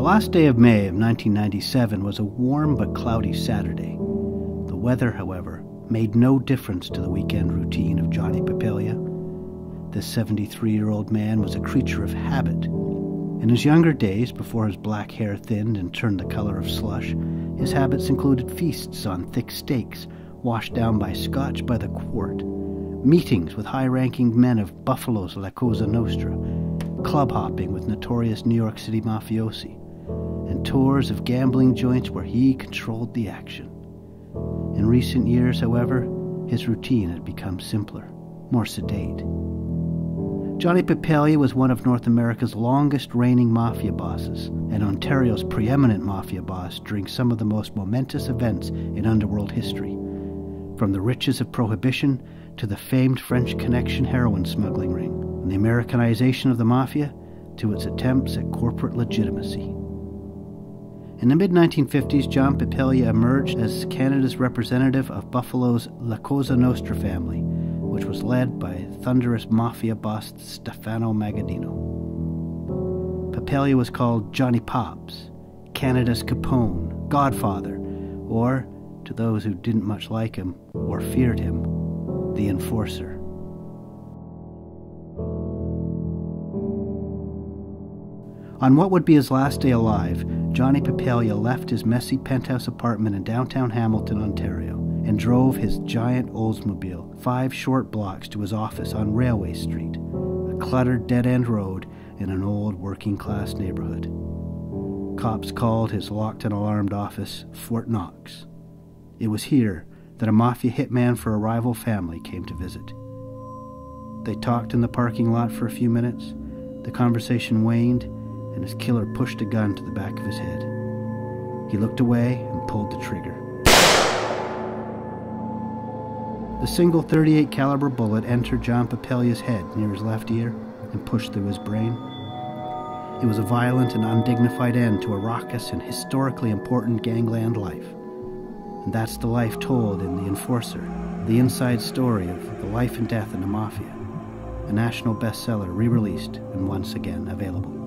The last day of May of 1997 was a warm but cloudy Saturday. The weather, however, made no difference to the weekend routine of Johnny Papalia. This 73 year old man was a creature of habit. In his younger days, before his black hair thinned and turned the color of slush, his habits included feasts on thick steaks, washed down by scotch by the quart, meetings with high ranking men of Buffalo's La Cosa Nostra, club hopping with notorious New York City mafiosi, and tours of gambling joints where he controlled the action. In recent years, however, his routine had become simpler, more sedate. Johnny Papalia was one of North America's longest reigning mafia bosses, and Ontario's preeminent mafia boss during some of the most momentous events in underworld history, from the riches of prohibition to the famed French Connection heroin smuggling ring, and the Americanization of the mafia to its attempts at corporate legitimacy. In the mid 1950s, John Papalia emerged as Canada's representative of Buffalo's La Cosa Nostra family, which was led by thunderous mafia boss Stefano Magaddino. Papalia was called Johnny Pops, Canada's Capone, Godfather, or, to those who didn't much like him or feared him, the Enforcer. On what would be his last day alive, Johnny Papalia left his messy penthouse apartment in downtown Hamilton, Ontario, and drove his giant Oldsmobile five short blocks to his office on Railway Street, a cluttered dead end road in an old working class neighborhood. Cops called his locked and alarmed office Fort Knox. It was here that a mafia hitman for a rival family came to visit. They talked in the parking lot for a few minutes. The conversation waned and his killer pushed a gun to the back of his head. He looked away and pulled the trigger. The single 38 caliber bullet entered John Papalia's head near his left ear and pushed through his brain. It was a violent and undignified end to a raucous and historically important gangland life. And that's the life told in The Enforcer, the inside story of the life and death in the mafia, a national bestseller re released and once again available.